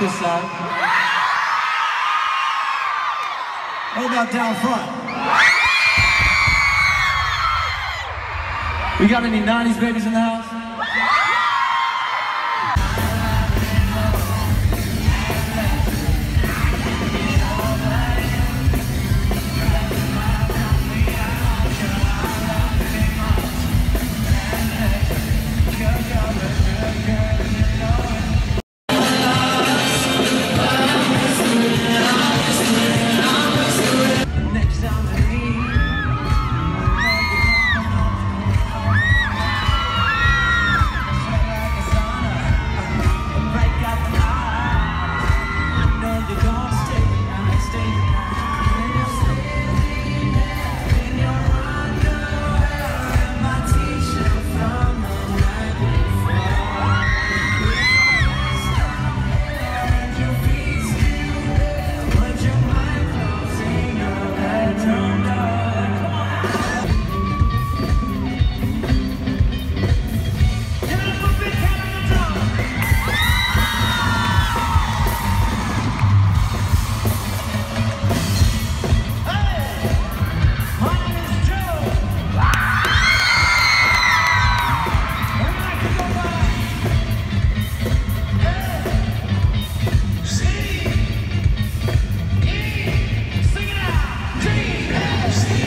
this side? What about down front? We got any 90s babies in the house? Christ.